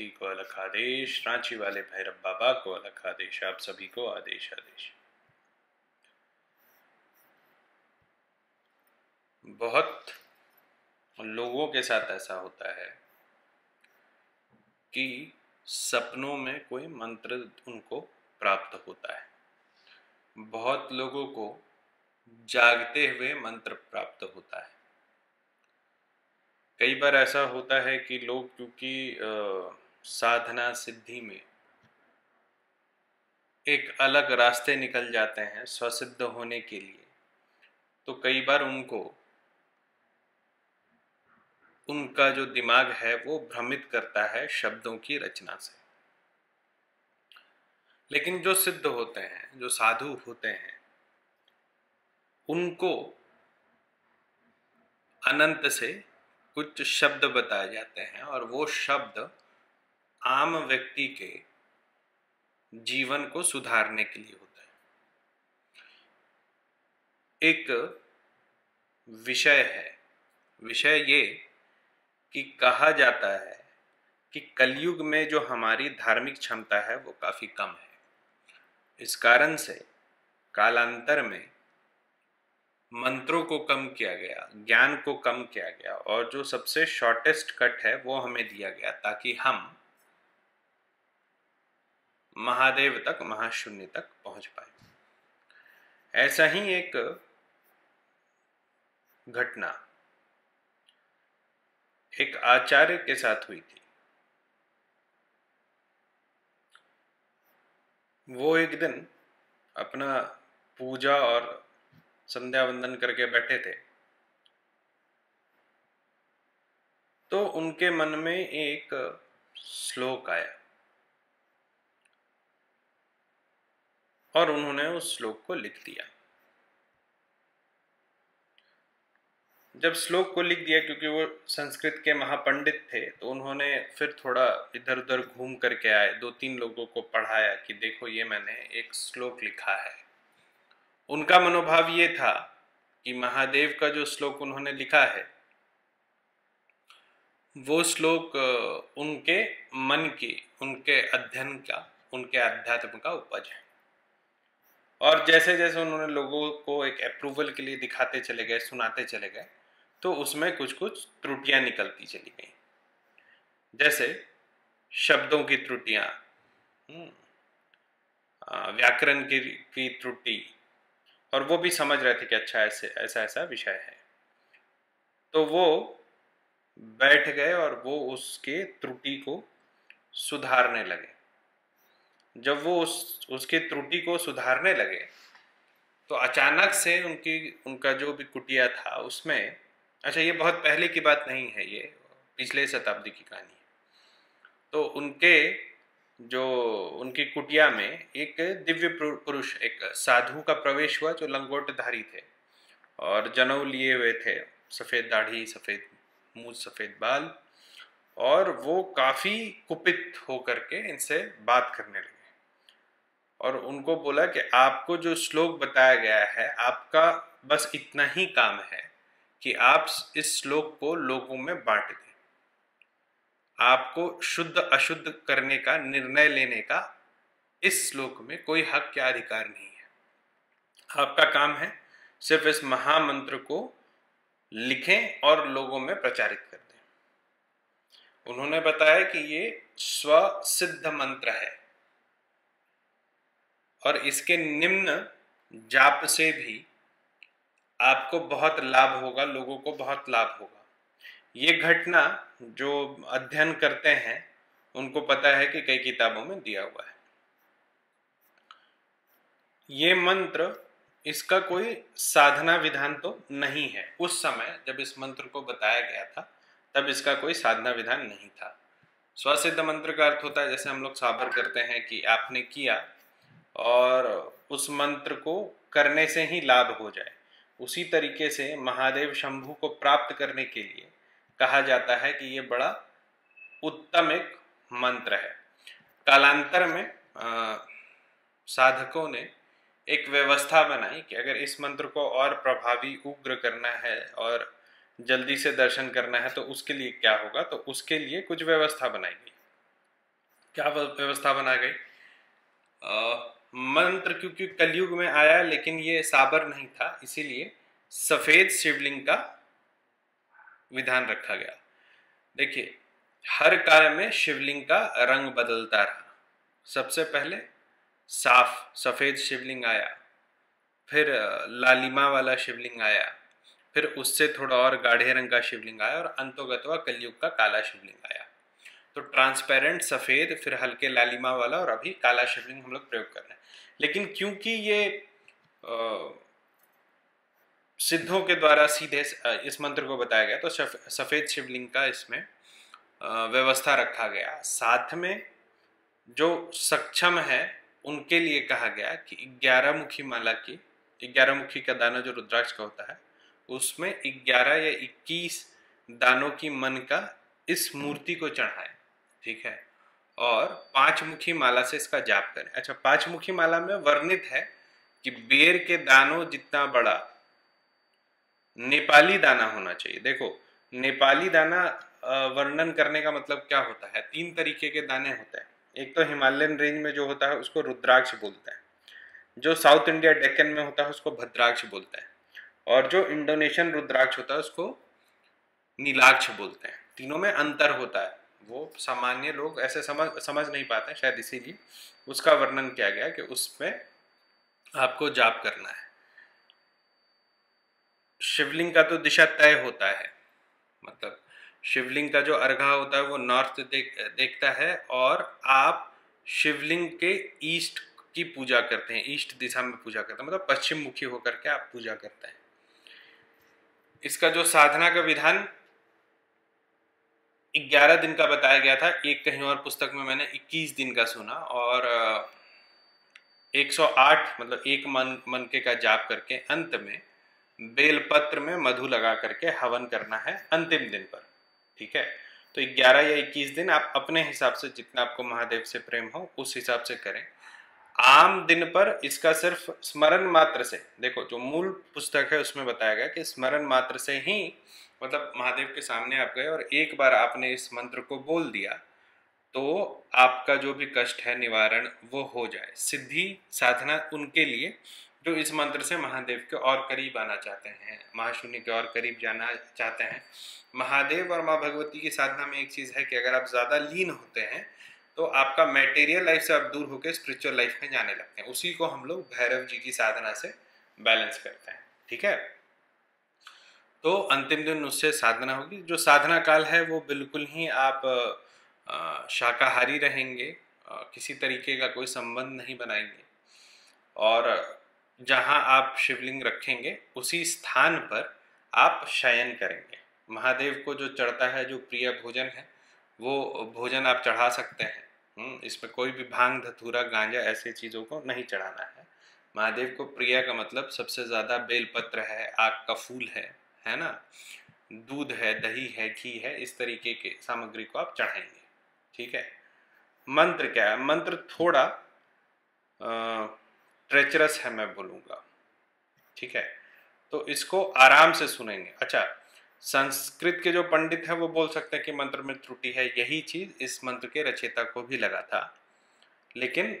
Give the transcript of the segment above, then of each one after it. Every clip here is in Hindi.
भगवती को अलग आदेश रांची वाले भैरव बाबा को अलग आदेश, आप सभी को आदेश आदेश। बहुत लोगों के साथ ऐसा होता है कि सपनों में कोई मंत्र उनको प्राप्त होता है। बहुत लोगों को जागते हुए मंत्र प्राप्त होता है। कई बार ऐसा होता है कि लोग क्योंकि साधना सिद्धि में एक अलग रास्ते निकल जाते हैं स्वसिद्ध होने के लिए। तो कई बार उनको, उनका जो दिमाग है वो भ्रमित करता है शब्दों की रचना से। लेकिन जो सिद्ध होते हैं, जो साधु होते हैं, उनको अनंत से कुछ शब्द बताए जाते हैं और वो शब्द आम व्यक्ति के जीवन को सुधारने के लिए होता है। एक विषय है। विषय ये कि कहा जाता है कि कलयुग में जो हमारी धार्मिक क्षमता है, वो काफ़ी कम है। इस कारण से कालांतर में मंत्रों को कम किया गया, ज्ञान को कम किया गया और जो सबसे शॉर्टेस्ट कट है, वो हमें दिया गया ताकि हम महादेव तक, महाशून्य तक पहुँच पाए। ऐसा ही एक घटना एक आचार्य के साथ हुई थी। वो एक दिन अपना पूजा और संध्या वंदन करके बैठे थे। तो उनके मन में एक श्लोक आया। और उन्होंने उस श्लोक को लिख दिया। जब श्लोक को लिख दिया, क्योंकि वो संस्कृत के महापंडित थे तो उन्होंने फिर थोड़ा इधर उधर घूम करके आए। दो तीन लोगों को पढ़ाया कि देखो, ये मैंने एक श्लोक लिखा है। उनका मनोभाव ये था कि महादेव का जो श्लोक उन्होंने लिखा है, वो श्लोक, उनके मन की, उनके अध्ययन का, उनके अध्यात्म का उपज है। और जैसे जैसे उन्होंने लोगों को एक अप्रूवल के लिए दिखाते चले गए सुनाते चले गए तो उसमें कुछ कुछ त्रुटियाँ निकलती चली गई। जैसे शब्दों की त्रुटियाँ हम्म, व्याकरण की की त्रुटि और वो भी समझ रहे थे कि अच्छा ऐसे ऐसा ऐसा विषय है। तो वो बैठ गए और वो उसके त्रुटि को सुधारने लगे। जब वो उस, उसके त्रुटि को सुधारने लगे तो अचानक से उनकी, उनका जो भी कुटिया था उसमें अच्छा ये बहुत पहले की बात नहीं है ये, पिछले शताब्दी की कहानी है। तो उनके जो, उनकी कुटिया में एक दिव्य पुरुष, एक साधु का प्रवेश हुआ जो लंगोटधारी थे और जनेऊ लिए हुए थे, सफ़ेद दाढ़ी, सफ़ेद मुँह, सफ़ेद बाल, और वो काफ़ी कुपित होकर के इनसे बात करने लगे। और उनको बोला कि आपको जो श्लोक बताया गया है, आपका बस इतना ही काम है कि आप इस श्लोक को लोगों में बांट दें। आपको शुद्ध अशुद्ध करने का, निर्णय लेने का इस श्लोक में कोई हक या अधिकार नहीं है। आपका काम है सिर्फ़ इस महामंत्र को लिखें और लोगों में प्रचारित कर दें। उन्होंने बताया कि ये स्वसिद्ध मंत्र है। और इसके निम्न जाप से भी आपको बहुत लाभ होगा, लोगों को बहुत लाभ होगा। ये घटना जो अध्ययन करते हैं, उनको पता है कि कई किताबों में दिया हुआ है। ये मंत्र, इसका कोई साधना विधान तो नहीं है। उस समय जब इस मंत्र को बताया गया था, तब इसका कोई साधना विधान नहीं था। स्वसिद्ध मंत्र का अर्थ होता है, जैसे हम लोग साबर करते हैं कि आपने किया और उस मंत्र को करने से ही लाभ हो जाए। उसी तरीके से महादेव शंभु को प्राप्त करने के लिए कहा जाता है कि ये बड़ा उत्तम एक मंत्र है। कालांतर में आ, साधकों ने एक व्यवस्था बनाई कि अगर इस मंत्र को और प्रभावी उग्र करना है और जल्दी से दर्शन करना है तो उसके लिए क्या होगा? तो उसके लिए कुछ व्यवस्था बनाई गई। क्या व्यवस्था बना गई? मंत्र क्योंकि कलयुग में आया, लेकिन ये साबर नहीं था, इसीलिए सफ़ेद शिवलिंग का विधान रखा गया। देखिए, हर काल में शिवलिंग का रंग बदलता रहा। सबसे पहले साफ़ सफ़ेद शिवलिंग आया, फिर लालिमा वाला शिवलिंग आया, फिर उससे थोड़ा और गाढ़े रंग का शिवलिंग आया और अंतोगतवा कलयुग का काला शिवलिंग आया। तो ट्रांसपेरेंट सफ़ेद, फिर हल्के लालिमा वाला और अभी काला शिवलिंग हम लोग प्रयोग कर रहे हैं। लेकिन क्योंकि ये सिद्धों के द्वारा सीधे इस मंत्र को बताया गया तो सफ़ेद शिवलिंग का इसमें व्यवस्था रखा गया। साथ में जो सक्षम है, उनके लिए कहा गया कि ग्यारह मुखी माला की, ग्यारह मुखी का दाना जो रुद्राक्ष का होता है, उसमें ग्यारह या इक्कीस दानों की मन का इस मूर्ति को चढ़ाए, ठीक है? और पाँच मुखी माला से इसका जाप करें। अच्छा पाँच मुखी माला में वर्णित है कि बेर के दानों जितना बड़ा नेपाली दाना होना चाहिए। देखो, नेपाली दाना वर्णन करने का मतलब क्या होता है? तीन तरीके के दाने होते हैं। एक तो हिमालयन रेंज में जो होता है, उसको रुद्राक्ष बोलते हैं। जो साउथ इंडिया डेक्कन में होता है, उसको भद्राक्ष बोलते हैं। और जो इंडोनेशियन रुद्राक्ष होता है, उसको नीलाक्ष बोलते हैं। तीनों में अंतर होता है। वो सामान्य लोग ऐसे समझ समझ नहीं पाते शायद इसीलिए उसका वर्णन किया गया कि उसमें आपको जाप करना है। शिवलिंग का तो दिशा तय होता है। मतलब शिवलिंग का जो अर्घा होता है वो नॉर्थ देख, देखता है और आप शिवलिंग के ईस्ट की पूजा करते हैं, ईस्ट दिशा में पूजा करते हैं। मतलब पश्चिम मुखी होकर के आप पूजा करते हैं। इसका जो साधना का विधान ग्यारह दिन का बताया गया था, एक कहीं और पुस्तक में मैंने इक्कीस दिन का सुना और 108 मतलब एक मन मनके का जाप करके अंत में बेलपत्र में मधु लगा करके हवन करना है अंतिम दिन पर, ठीक है? तो 11 या 21 दिन आप अपने हिसाब से जितना आपको महादेव से प्रेम हो, उस हिसाब से करें। आम दिन पर इसका सिर्फ़ स्मरण मात्र से, देखो जो मूल पुस्तक है उसमें बताया गया कि स्मरण मात्र से ही मतलब महादेव के सामने आप गए और एक बार आपने इस मंत्र को बोल दिया तो आपका जो भी कष्ट है, निवारण वो हो जाए। सिद्धि साधना उनके लिए, जो इस मंत्र से महादेव के और करीब आना चाहते हैं, महाशून्य के और करीब जाना चाहते हैं। महादेव और माँ भगवती की साधना में एक चीज़ है कि अगर आप ज़्यादा लीन होते हैं तो आपका मेटेरियल लाइफ से आप दूर होकर स्पिरिचुअल लाइफ में जाने लगते हैं। उसी को हम लोग भैरव जी की साधना से बैलेंस करते हैं। ठीक है? तो अंतिम दिन उससे साधना होगी। जो साधना काल है वो बिल्कुल ही आप शाकाहारी रहेंगे किसी तरीके का कोई संबंध नहीं बनाएँगे। और जहाँ आप शिवलिंग रखेंगे उसी स्थान पर आप शयन करेंगे। महादेव को जो चढ़ता है जो प्रिय भोजन है वो भोजन आप चढ़ा सकते हैं। हम्म, इसमें कोई भी भाँग धतूरा गांजा ऐसी चीज़ों को नहीं चढ़ाना है। महादेव को प्रिय का मतलब सबसे ज़्यादा बेलपत्र है आग का फूल है। है ना? दूध है, दही है, घी है, इस तरीके के सामग्री को आप चढ़ाएँगे। ठीक है? मंत्र क्या है? मंत्र थोड़ा ट्रेचरस है मैं बोलूँगा। ठीक है? तो इसको आराम से सुनेंगे। अच्छा संस्कृत के जो पंडित हैं वो बोल सकते हैं कि मंत्र में त्रुटि है, यही चीज़ इस मंत्र के रचयिता को भी लगा था। लेकिन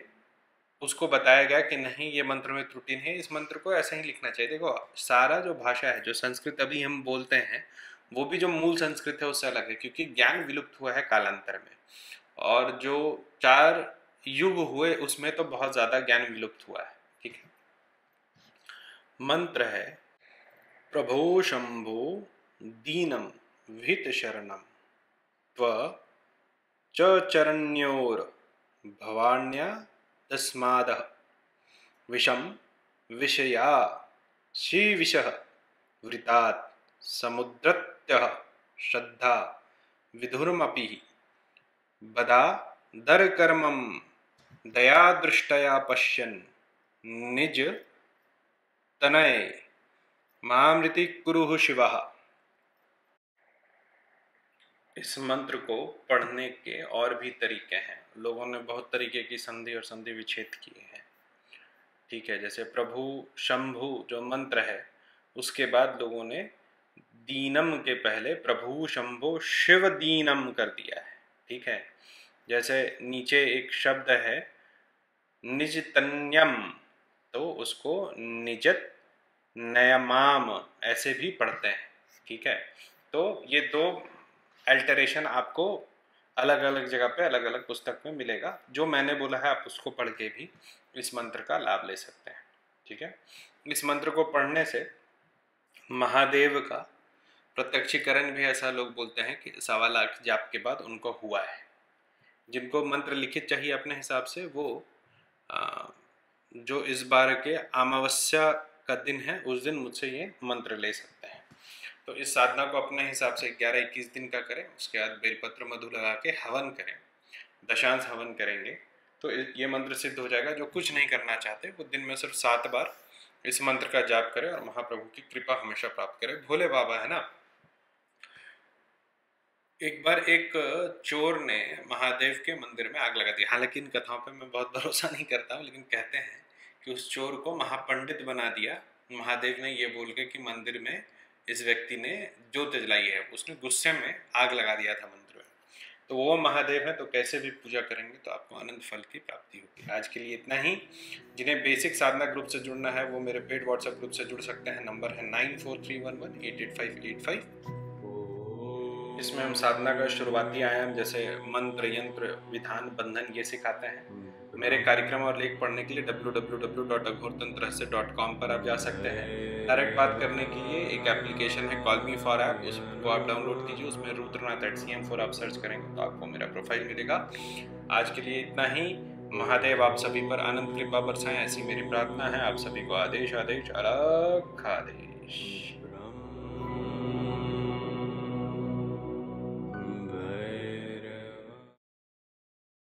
उसको बताया गया कि नहीं, ये मंत्र में त्रुटि नहीं इस मंत्र को ऐसा ही लिखना चाहिए। देखो, सारा जो भाषा है, जो संस्कृत अभी हम बोलते हैं, वो भी जो मूल संस्कृत है, उससे अलग है, क्योंकि ज्ञान विलुप्त हुआ है कालांतर में। और जो चार युग हुए, उसमें तो बहुत ज़्यादा ज्ञान विलुप्त हुआ है, ठीक है? मंत्र है, प्रभो शंभो दीनम विहित शरणम, त्व चरण्योर भवान्या तस्माद। विषम विषया। श्रीविष। वृता समुद्रत्य। श्रद्धा। विधुरमपि। बदा। दरकर्मम दयादृष्टया पश्यन्। निज। तनय। मामृति कुरु शिव। इस मंत्र को पढ़ने के और भी तरीके हैं। लोगों ने बहुत तरीके की संधि और संधि विच्छेद किए हैं। ठीक है, जैसे प्रभु, शंभु जो मंत्र है, उसके बाद लोगों ने दीनम के पहले प्रभु, शंभु, शिव दीनम कर दिया है। ठीक है, जैसे नीचे एक शब्द है निज तन्यम तो उसको निजत नयमाम ऐसे भी पढ़ते हैं। ठीक है तो ये दो अल्टरेशन आपको अलग अलग जगह पे अलग अलग पुस्तक में मिलेगा। जो मैंने बोला है आप उसको पढ़ के भी इस मंत्र का लाभ ले सकते हैं ठीक है? इस मंत्र को पढ़ने से महादेव का प्रत्यक्षीकरण भी ऐसा लोग बोलते हैं कि सवा लाख जाप के बाद उनको हुआ है। जिनको मंत्र लिखित चाहिए अपने हिसाब से वो आ, जो इस बार के अमावस्या का दिन है उस दिन मुझसे ये मंत्र ले सकते हैं। तो इस साधना को अपने हिसाब से ग्यारह इक्कीस दिन का करें, उसके बाद बेलपत्र मधु लगा के हवन करें, दशांश हवन करेंगे। तो ये मंत्र सिद्ध हो जाएगा। जो कुछ नहीं करना चाहते, वो दिन में सिर्फ़ सात बार इस मंत्र का जाप करें और महाप्रभु की कृपा हमेशा प्राप्त करें। भोले बाबा, है ना? एक बार एक चोर ने महादेव के मंदिर में आग लगा दी। हालाँकि इन कथाओं पे मैं बहुत भरोसा नहीं करता हूँ, लेकिन कहते हैं कि उस चोर को महापंडित बना दिया। महादेव ने ये बोल के कि मंदिर में इस व्यक्ति ने ज्योत जलाई है, उसने गुस्से में आग लगा दिया था मंदिर में। तो वो महादेव है तो कैसे भी पूजा करेंगे तो आपको आनंद फल की प्राप्ति होगी। आज के लिए इतना ही। जिन्हें बेसिक साधना ग्रुप से जुड़ना है, वो मेरे पेड व्हाट्सएप ग्रुप से जुड़ सकते हैं। नंबर है nine four three one one eight eight five eight five इसमें हम साधना का शुरुआती आयाम, जैसे मंत्र, यंत्र, विधान, बंधन, ये सिखाते हैं। मेरे कार्यक्रम और लेख पढ़ने के लिए www.aghortantrahasya.com पर आप जा सकते हैं। डायरेक्ट बात करने के लिए एक एप्लीकेशन है कॉल मी फॉर ऐप उसको आप डाउनलोड कीजिए, उसमें Rudranath eight C M four आप सर्च करेंगे तो आपको मेरा प्रोफ़ाइल मिलेगा। आज के लिए इतना ही। महादेव, आप सभी पर आनंद कृपा बरसाएँ, ऐसी मेरी प्रार्थना है। आप सभी को आदेश आदेश, अलग आदेश।